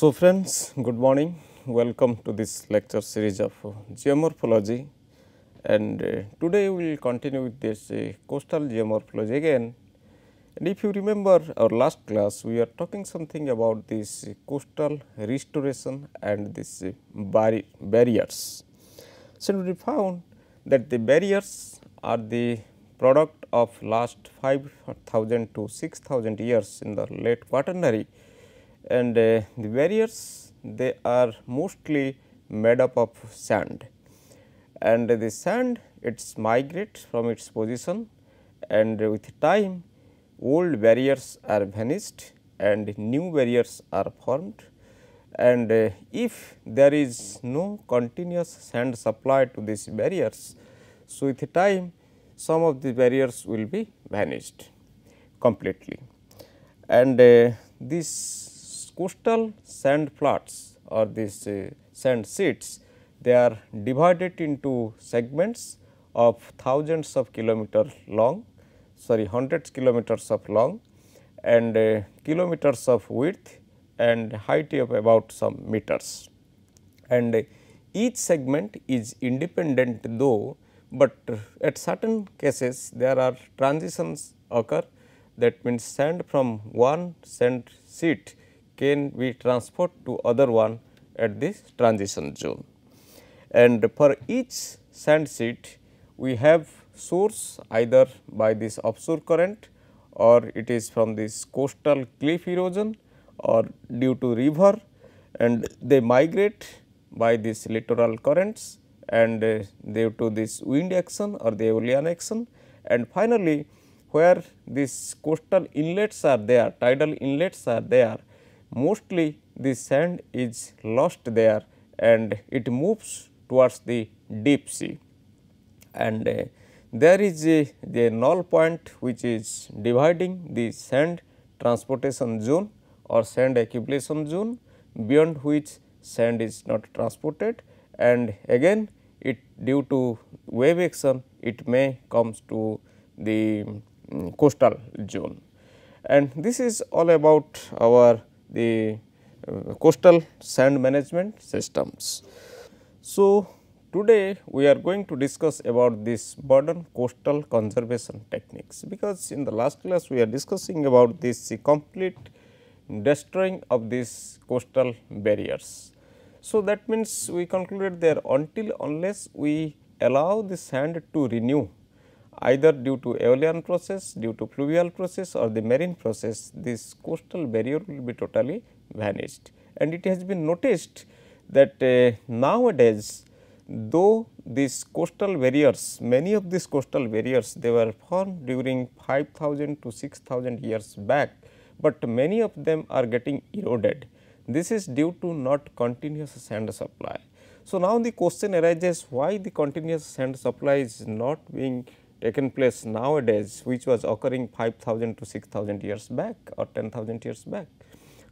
So, friends good morning welcome to this lecture series of geomorphology and uh, today we will continue with this uh, coastal geomorphology again. And if you remember our last class we are talking something about this coastal restoration and this uh, bar barriers. So, we found that the barriers are the product of last 5000 to 6000 years in the late quaternary and uh, the barriers they are mostly made up of sand and the sand it's migrates from its position and with time old barriers are vanished and new barriers are formed and uh, if there is no continuous sand supply to these barriers. So, with time some of the barriers will be vanished completely and uh, this coastal sand flats or these uh, sand seats, they are divided into segments of thousands of kilometer long sorry hundreds kilometers of long and uh, kilometers of width and height of about some meters. And each segment is independent though, but at certain cases there are transitions occur that means sand from one sand sheet can be transferred to other one at this transition zone. And for each sand sheet we have source either by this offshore current or it is from this coastal cliff erosion or due to river and they migrate by these littoral currents and uh, due to this wind action or the aeolian action and finally, where these coastal inlets are there tidal inlets are there mostly the sand is lost there and it moves towards the deep sea and uh, there is a, null point which is dividing the sand transportation zone or sand accumulation zone beyond which sand is not transported and again it due to wave action it may comes to the um, coastal zone. And this is all about our the uh, coastal sand management systems. So, today we are going to discuss about this modern coastal conservation techniques, because in the last class we are discussing about this complete destroying of these coastal barriers. So, that means we concluded there until unless we allow the sand to renew either due to aeolian process, due to fluvial process or the marine process, this coastal barrier will be totally vanished. And it has been noticed that uh, nowadays though these coastal barriers, many of these coastal barriers they were formed during 5000 to 6000 years back but many of them are getting eroded. This is due to not continuous sand supply. So, now the question arises why the continuous sand supply is not being taken place nowadays which was occurring 5000 to 6000 years back or 10000 years back.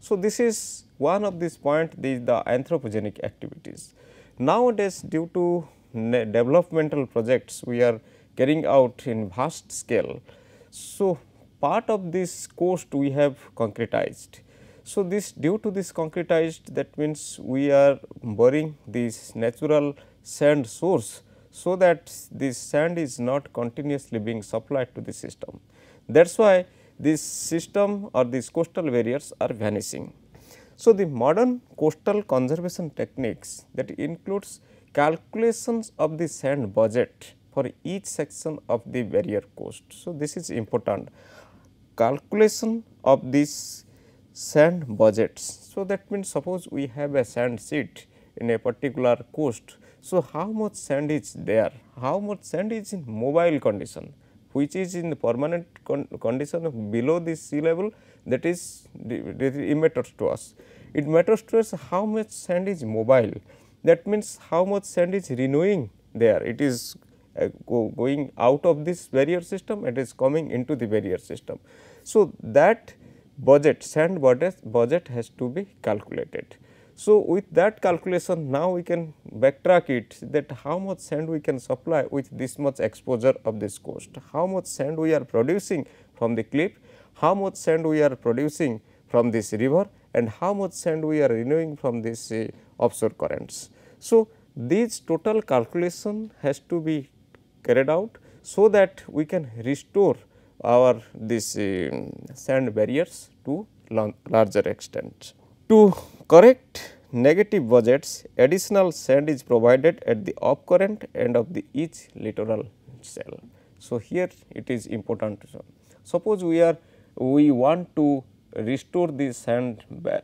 So, this is one of these point the, the anthropogenic activities. Nowadays due to developmental projects we are carrying out in vast scale. So, part of this coast we have concretized. So, this due to this concretized that means we are burying this natural sand source. So, that this sand is not continuously being supplied to the system. That is why this system or these coastal barriers are vanishing. So, the modern coastal conservation techniques that includes calculations of the sand budget for each section of the barrier coast. So, this is important calculation of this sand budgets. So, that means suppose we have a sand sheet in a particular coast. So, how much sand is there? How much sand is in mobile condition which is in permanent con condition below the sea level that is it matters to us. It matters to us how much sand is mobile that means how much sand is renewing there it is uh, go, going out of this barrier system it is coming into the barrier system. So, that budget sand budget, budget has to be calculated. So, with that calculation now we can backtrack it that how much sand we can supply with this much exposure of this coast, how much sand we are producing from the cliff, how much sand we are producing from this river and how much sand we are renewing from this uh, offshore currents. So, this total calculation has to be carried out so that we can restore our this uh, sand barriers to larger extent. To correct negative budgets, additional sand is provided at the off current end of the each littoral cell. So, here it is important. Suppose we are we want to restore this sand uh,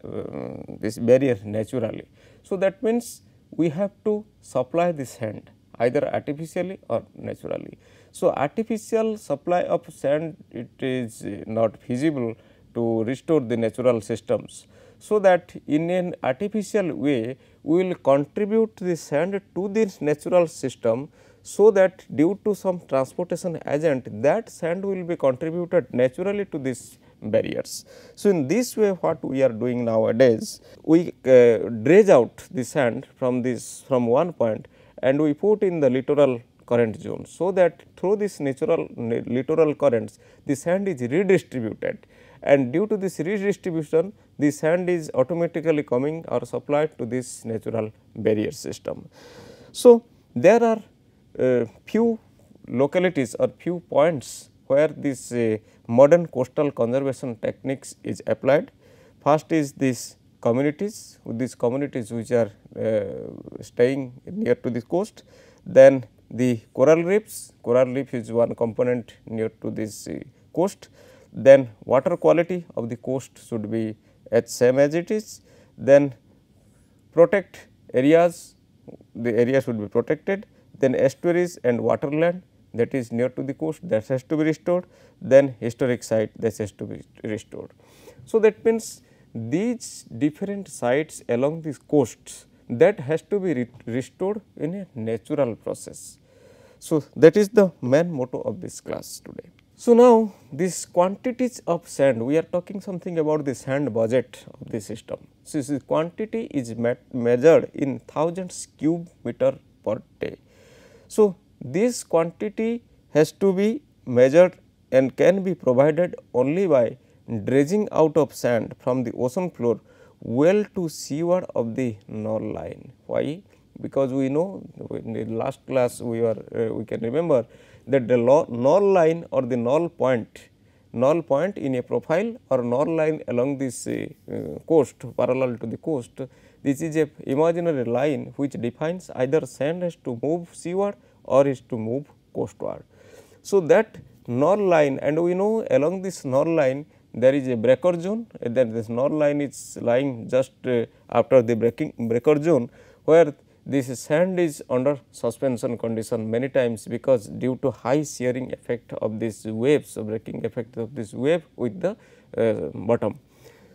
this barrier naturally. So, that means we have to supply the sand either artificially or naturally. So, artificial supply of sand it is not feasible to restore the natural systems. So, that in an artificial way we will contribute the sand to this natural system. So, that due to some transportation agent that sand will be contributed naturally to this barriers. So, in this way what we are doing nowadays we uh, dredge out the sand from this from one point and we put in the littoral current zone. So, that through this natural littoral currents the sand is redistributed and due to this redistribution the sand is automatically coming or supplied to this natural barrier system. So, there are uh, few localities or few points where this uh, modern coastal conservation techniques is applied. First is this communities, these communities which are uh, staying near to the coast. Then the coral reefs, coral reef is one component near to this uh, coast. Then water quality of the coast should be as same as it is. Then protect areas, the area should be protected. Then estuaries and waterland that is near to the coast that has to be restored, then historic site that has to be restored. So, that means these different sites along these coasts that has to be re restored in a natural process. So, that is the main motto of this class today. So, now this quantities of sand we are talking something about the sand budget of the system. So, this quantity is measured in thousands cube meter per day. So, this quantity has to be measured and can be provided only by dredging out of sand from the ocean floor well to seaward of the null line. Why? Because we know in the last class we were uh, we can remember that the null line or the null point null point in a profile or null line along this uh, coast parallel to the coast this is a imaginary line which defines either sand has to move seaward or is to move coastward. So, that null line and we know along this null line there is a breaker zone and then this null line is lying just uh, after the breaking breaker zone where this sand is under suspension condition many times because due to high shearing effect of these waves so breaking effect of this wave with the uh, bottom.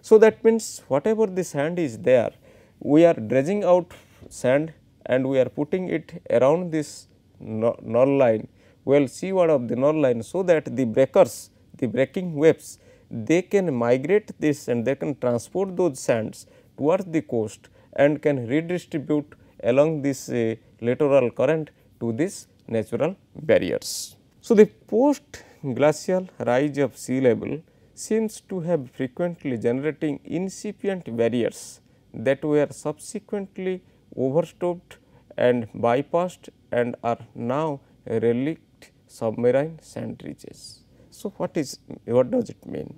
So, that means whatever the sand is there we are dredging out sand and we are putting it around this null line well seaward of the null line so that the breakers the breaking waves they can migrate this and they can transport those sands towards the coast and can redistribute along this uh, littoral current to these natural barriers. So, the post glacial rise of sea level seems to have frequently generating incipient barriers that were subsequently overtopped and bypassed and are now relict submarine sand ridges. So, what is what does it mean?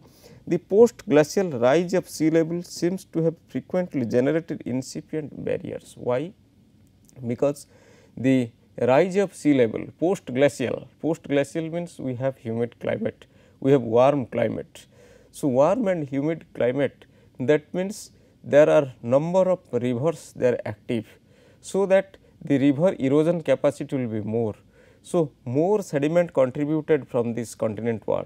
The post glacial rise of sea level seems to have frequently generated incipient barriers. Why? Because the rise of sea level post glacial, post glacial means we have humid climate, we have warm climate. So, warm and humid climate that means there are number of rivers they are active. So, that the river erosion capacity will be more. So, more sediment contributed from this continent wall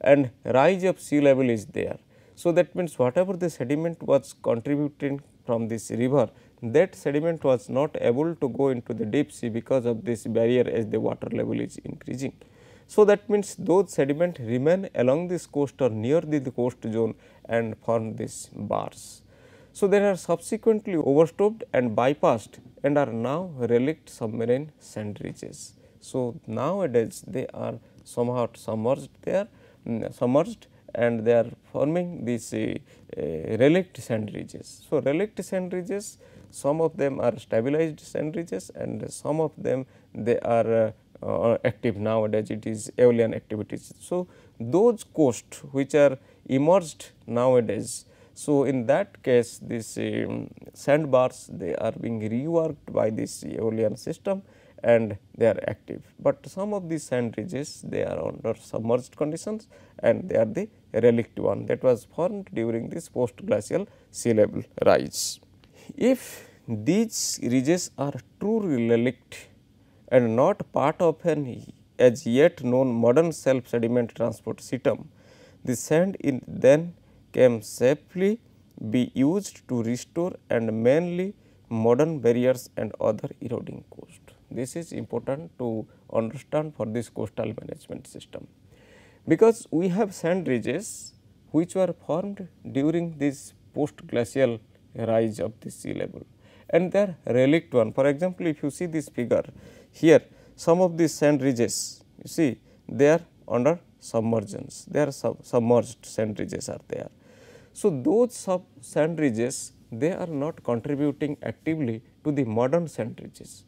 and rise of sea level is there. So, that means whatever the sediment was contributing from this river that sediment was not able to go into the deep sea because of this barrier as the water level is increasing. So, that means those sediment remain along this coast or near the, the coast zone and form these bars. So, they are subsequently overtopped and bypassed and are now relict submarine sand ridges. So, nowadays they are somewhat submerged there submerged and they are forming these uh, uh, relict sand ridges. So, relict sand ridges some of them are stabilized sand ridges and some of them they are uh, uh, active nowadays it is aeolian activities. So, those coasts which are emerged nowadays. So, in that case this um, sandbars they are being reworked by this aeolian system and they are active, but some of these sand ridges they are under submerged conditions and they are the relict one that was formed during this post glacial sea level rise. If these ridges are true relict and not part of an as yet known modern shelf sediment transport system, the sand then can safely be used to restore and mainly modern barriers and other eroding coast. This is important to understand for this coastal management system, because we have sand ridges which were formed during this post glacial rise of the sea level and they are relict one. For example, if you see this figure here some of these sand ridges you see they are under submergence, they are sub submerged sand ridges are there. So, those sub sand ridges they are not contributing actively to the modern sand ridges.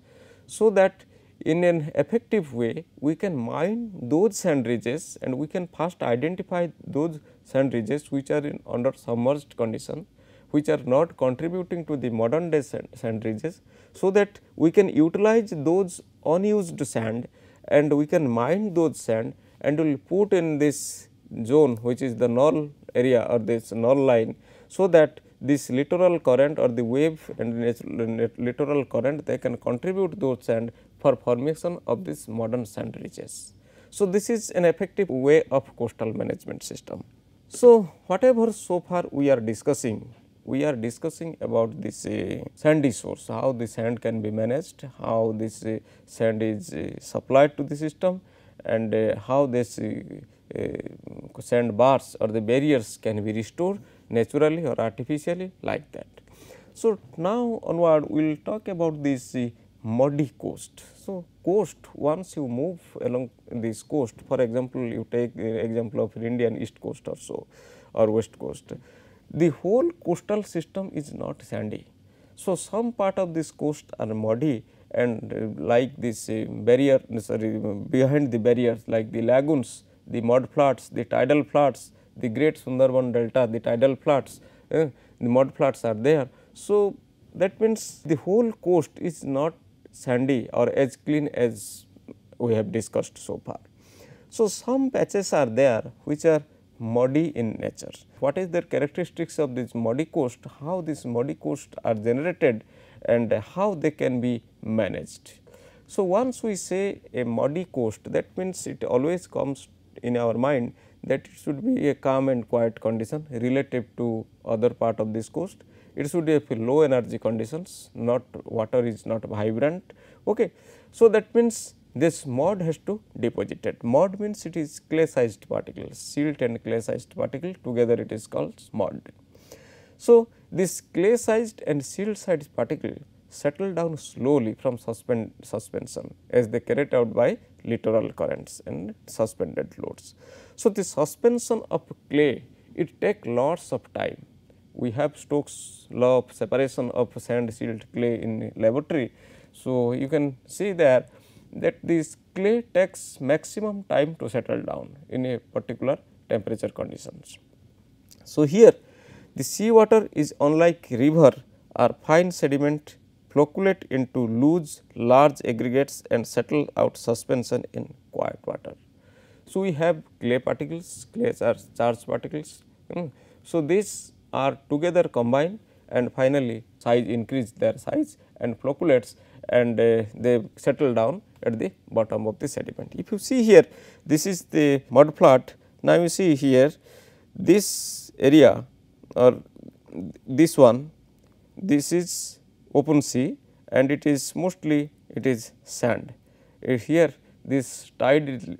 So, that in an effective way we can mine those sand ridges and we can first identify those sand ridges which are in under submerged condition which are not contributing to the modern day sand, sand ridges. So, that we can utilize those unused sand and we can mine those sand and we will put in this zone which is the null area or this null line. So, that this littoral current or the wave and littoral current they can contribute those sand for formation of this modern sand ridges. So, this is an effective way of coastal management system. So, whatever so far we are discussing we are discussing about this uh, sandy source, how the sand can be managed, how this uh, sand is uh, supplied to the system and uh, how this uh, uh, sand bars or the barriers can be restored naturally or artificially like that. So, now onward we will talk about this muddy coast. So, coast once you move along this coast for example, you take example of Indian east coast or so or west coast the whole coastal system is not sandy. So, some part of this coast are muddy and uh, like this uh, barrier sorry behind the barriers like the lagoons, the mud flats, the tidal flats, the great Sundarban delta, the tidal flats, uh, the mud flats are there. So, that means the whole coast is not sandy or as clean as we have discussed so far. So, some patches are there which are muddy in nature. What is the characteristics of this muddy coast, how these muddy coast are generated and how they can be managed. So, once we say a muddy coast that means it always comes in our mind that it should be a calm and quiet condition relative to other part of this coast. It should be low energy conditions not water is not vibrant. Okay. So, that means this mud has to deposit it. Mud means it is clay sized particles, silt and clay sized particle together it is called mud. So, this clay sized and silt sized particle settle down slowly from suspend, suspension as they carried out by littoral currents and suspended loads. So, the suspension of clay it take lots of time. We have Stokes law of separation of sand silt clay in laboratory. So, you can see there that this clay takes maximum time to settle down in a particular temperature conditions. So, here the sea water is unlike river or fine sediment flocculate into loose large aggregates and settle out suspension in quiet water. So, we have clay particles, clay are charged particles. Hmm. So, these are together combined and finally, size increase their size and flocculates and uh, they settle down at the bottom of the sediment. If you see here this is the mud flat now you see here this area or this one this is open sea and it is mostly it is sand. If here this tide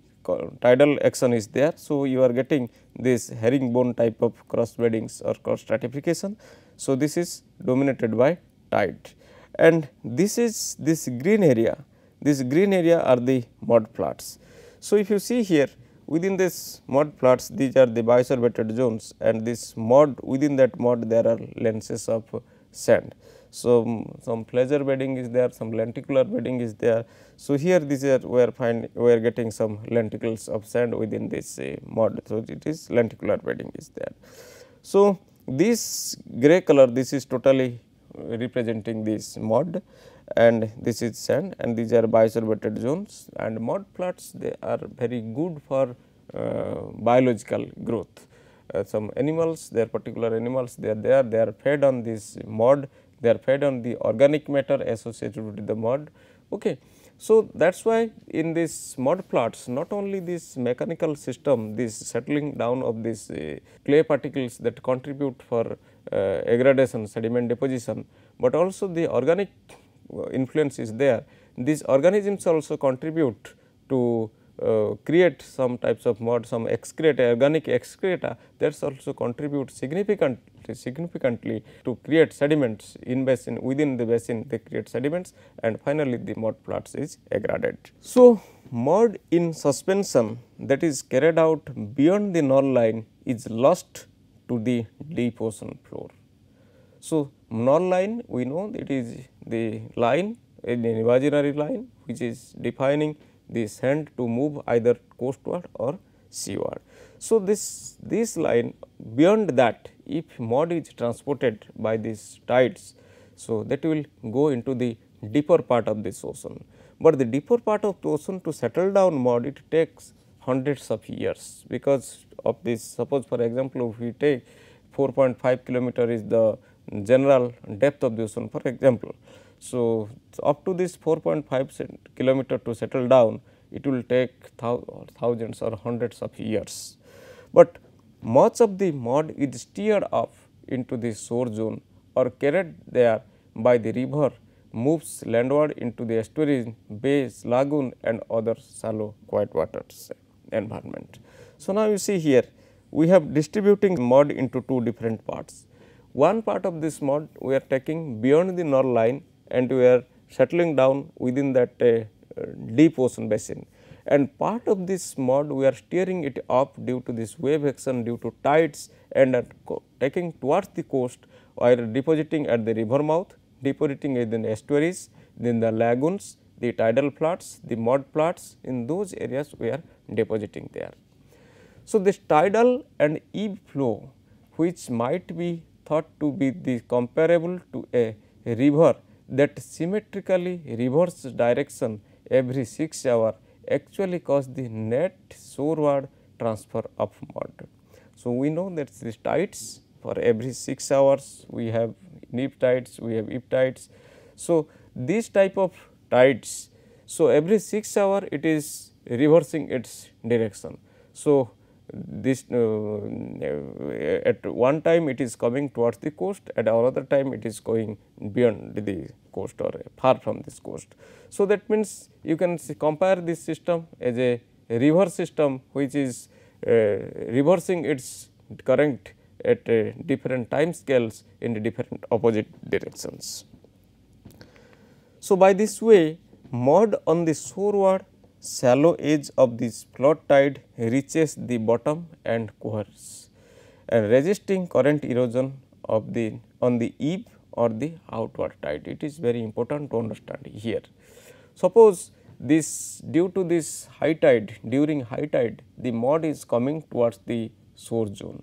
tidal action is there. So, you are getting this herringbone type of cross beddings or cross stratification. So, this is dominated by tide and this is this green area, this green area are the mud flats. So, if you see here within this mud flats these are the bioturbated zones and this mud within that mud there are lenses of sand. So, some flaser bedding is there, some lenticular bedding is there. So, here these are we are find we are getting some lenticles of sand within this uh, mud. So, it is lenticular bedding is there. So, this gray color this is totally representing this mud and this is sand and these are bioturbated zones and mud flats they are very good for uh, biological growth. Uh, some animals their particular animals they are there they are fed on this mud they are fed on the organic matter associated with the mud. Okay. So, that is why in this mud plots not only this mechanical system this settling down of these uh, clay particles that contribute for uh, aggradation sediment deposition, but also the organic uh, influence is there. These organisms also contribute to uh, create some types of mud, some excreta, organic excreta that also contribute significant significantly to create sediments in basin within the basin they create sediments and finally, the mud flats is aggraded. So, mud in suspension that is carried out beyond the null line is lost to the deep ocean floor. So, null line we know it is the line an imaginary line which is defining the sand to move either coastward or seaward. So, this, this line beyond that if mud is transported by these tides, so that will go into the deeper part of this ocean. But the deeper part of the ocean to settle down mud it takes hundreds of years because of this suppose for example, if we take 4.5 kilometer is the general depth of the ocean for example. So, up to this 4.5 kilometer to settle down it will take thousands or hundreds of years. But much of the mud is steered off into the shore zone or carried there by the river moves landward into the estuaries, bays, lagoon and other shallow quiet waters environment. So, now you see here we have distributing mud into two different parts. One part of this mud we are taking beyond the null line and we are settling down within that uh, deep ocean basin and part of this mud we are steering it up due to this wave action due to tides and taking towards the coast or depositing at the river mouth, depositing in the estuaries, then the lagoons, the tidal flats, the mud flats in those areas we are depositing there. So, this tidal and ebb flow which might be thought to be the comparable to a river that symmetrically reverse direction every 6 hour actually cause the net shoreward transfer of mud. So, we know that these tides for every 6 hours we have neap tides, we have ebb tides. So, these type of tides, so every 6 hour it is reversing its direction. So, this uh, at one time it is coming towards the coast at another time it is going beyond the coast or far from this coast. So, that means you can compare this system as a river system which is uh, reversing its current at uh, different time scales in different opposite directions. So, by this way mud on the shoreward shallow edge of this flood tide reaches the bottom and covers and resisting current erosion of the on the ebb or the outward tide. It is very important to understand here. Suppose this due to this high tide during high tide the mud is coming towards the shore zone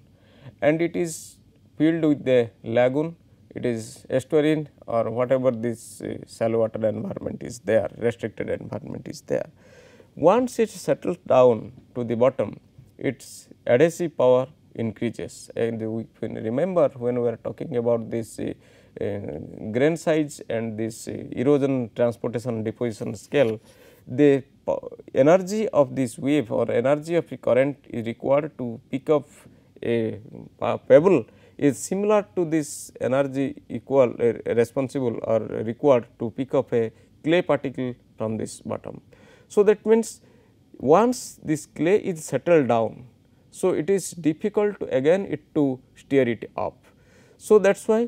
and it is filled with the lagoon it is estuarine or whatever this uh, shallow water environment is there restricted environment is there once it settles down to the bottom, its adhesive power increases and we remember when we are talking about this uh, grain size and this uh, erosion transportation deposition scale, the energy of this wave or energy of the current is required to pick up a pebble is similar to this energy equal uh, responsible or required to pick up a clay particle from this bottom. So, that means once this clay is settled down, so it is difficult to again it to stir it up. So, that is why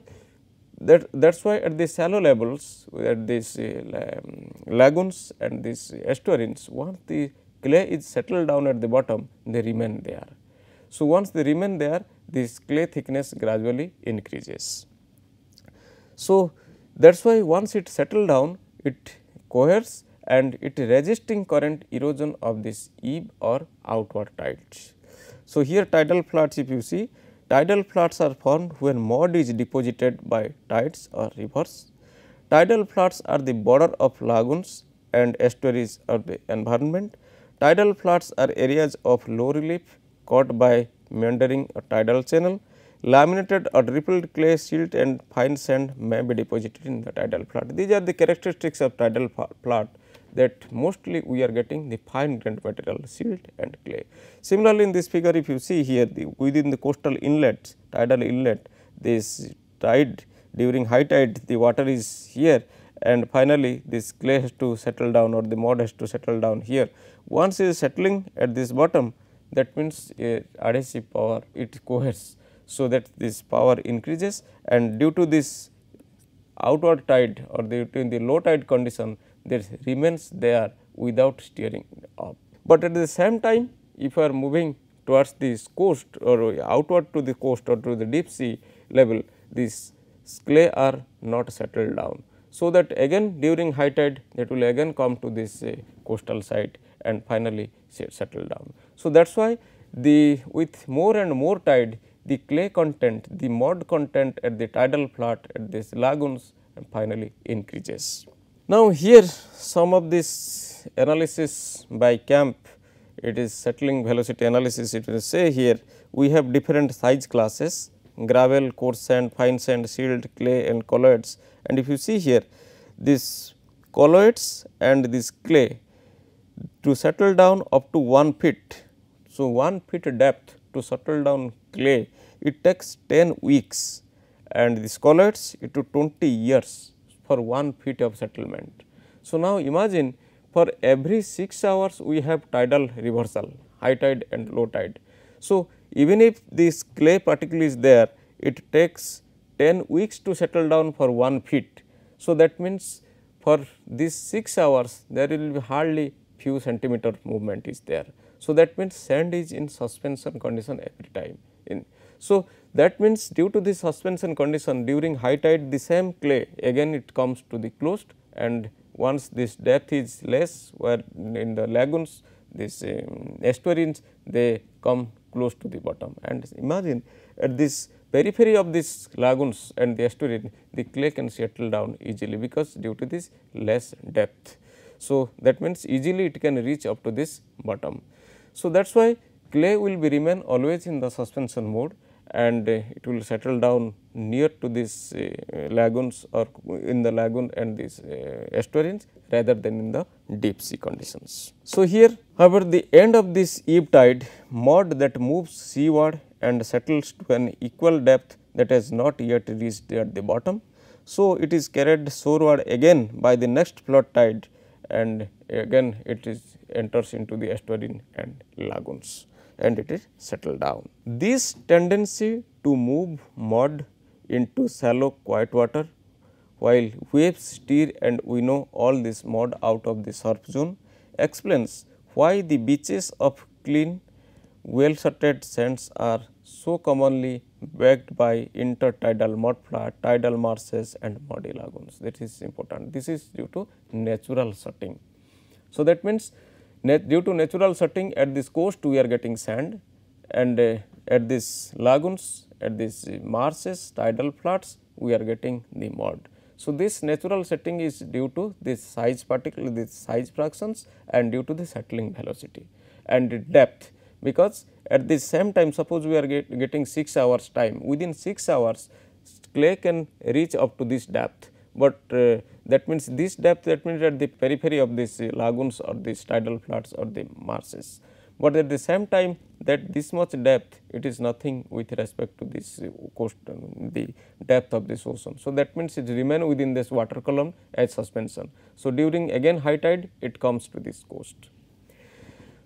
that that is why at the shallow levels at these uh, lagoons and these estuaries once the clay is settled down at the bottom they remain there. So, once they remain there this clay thickness gradually increases. So, that is why once it settle down it coheres and it resisting current erosion of this ebb or outward tides. So, here tidal floods if you see tidal floods are formed when mud is deposited by tides or rivers. Tidal floods are the border of lagoons and estuaries of the environment. Tidal floods are areas of low relief caught by meandering tidal channel. Laminated or rippled clay, silt and fine sand may be deposited in the tidal flood. These are the characteristics of tidal flood that mostly we are getting the fine grained material silt and clay. Similarly, in this figure if you see here the within the coastal inlets tidal inlet this tide during high tide the water is here and finally, this clay has to settle down or the mud has to settle down here. Once it is settling at this bottom that means a adhesive power it coheres. So, that this power increases and due to this outward tide or the, in the low tide condition that remains there without steering up. But at the same time if you are moving towards this coast or outward to the coast or to the deep sea level these clay are not settled down. So, that again during high tide that will again come to this uh, coastal site and finally settle down. So, that is why the with more and more tide the clay content the mud content at the tidal flat at this lagoons and finally increases. Now, here some of this analysis by Camp it is settling velocity analysis it will say here we have different size classes gravel, coarse sand, fine sand, silt, clay and colloids and if you see here this colloids and this clay to settle down up to 1 feet. So, 1 feet depth to settle down clay it takes 10 weeks and this colloids it to 20 years for 1 feet of settlement. So, now imagine for every 6 hours we have tidal reversal high tide and low tide. So, even if this clay particle is there it takes 10 weeks to settle down for 1 feet. So, that means for these 6 hours there will be hardly few centimeter movement is there. So, that means sand is in suspension condition every time in. So, that means due to this suspension condition during high tide the same clay again it comes to the closed and once this depth is less where in the lagoons this um, estuaries they come close to the bottom and imagine at this periphery of this lagoons and the estuary the clay can settle down easily because due to this less depth. So, that means easily it can reach up to this bottom. So, that is why clay will be remain always in the suspension mode and it will settle down near to these uh, lagoons or in the lagoon and these uh, estuaries rather than in the deep sea conditions. So, here however, the end of this ebb tide mud that moves seaward and settles to an equal depth that has not yet reached at the bottom. So, it is carried shoreward again by the next flood tide and again it is enters into the estuarine and lagoons and it is settled down. This tendency to move mud into shallow quiet water while waves steer and we know all this mud out of the surf zone explains why the beaches of clean well sorted sands are so commonly backed by intertidal mudflat, tidal marshes and muddy lagoons that is important. This is due to natural sorting. So, that means due to natural setting at this coast we are getting sand. And uh, at this lagoons at this marshes tidal floods we are getting the mud. So, this natural setting is due to this size particle this size fractions and due to the settling velocity and depth. Because at the same time suppose we are get, getting 6 hours time. Within 6 hours clay can reach up to this depth. But uh, that means this depth that means at the periphery of these lagoons or these tidal floods or the marshes. But at the same time that this much depth it is nothing with respect to this uh, coast uh, the depth of this ocean. So, that means it remain within this water column as suspension. So, during again high tide it comes to this coast.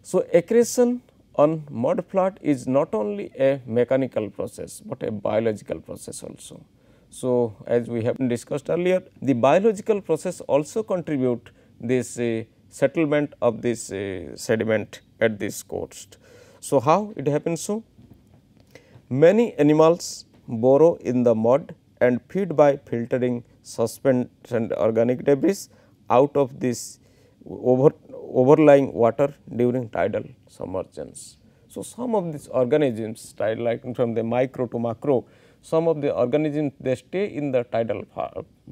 So, accretion on mud flat is not only a mechanical process, but a biological process also. So, as we have discussed earlier the biological process also contribute this uh, settlement of this uh, sediment at this coast. So, how it happens so? Many animals burrow in the mud and feed by filtering suspension organic debris out of this over, overlying water during tidal submergence. So, some of these organisms like from the micro to macro some of the organisms they stay in the tidal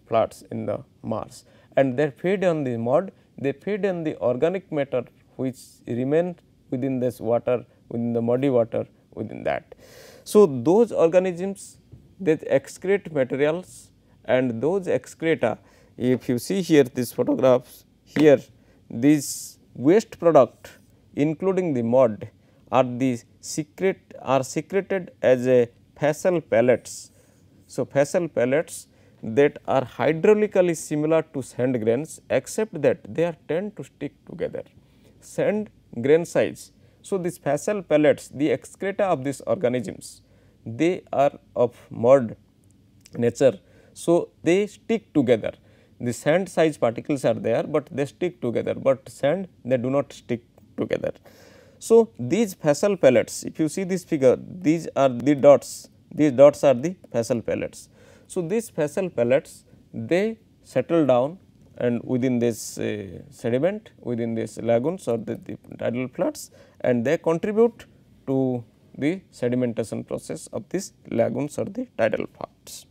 flats in the Mars and they feed on the mud they feed on the organic matter which remain within this water within the muddy water within that. So, those organisms they excrete materials and those excreta if you see here these photographs here these waste product including the mud are the secret are secreted as a fecal pellets. So, fecal pellets that are hydraulically similar to sand grains except that they are tend to stick together. Sand grain size. So, these fecal pellets the excreta of these organisms they are of mud nature. So, they stick together the sand size particles are there, but they stick together, but sand they do not stick together. So, these fecal pellets if you see this figure these are the dots these dots are the fecal pellets. So, these fecal pellets they settle down and within this uh, sediment within this lagoons or the, the tidal floods and they contribute to the sedimentation process of these lagoons or the tidal floods.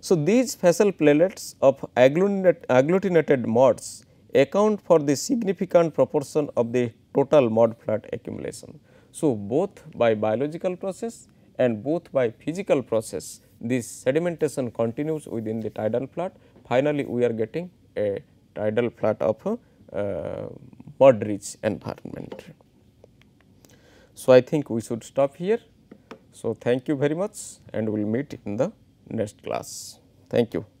So, these fecal pellets of agglutinated muds account for the significant proportion of the total mud flat accumulation. So, both by biological process and both by physical process this sedimentation continues within the tidal flat finally, we are getting a tidal flat of a uh, mud rich environment. So, I think we should stop here. So, thank you very much and we will meet in the next class. Thank you.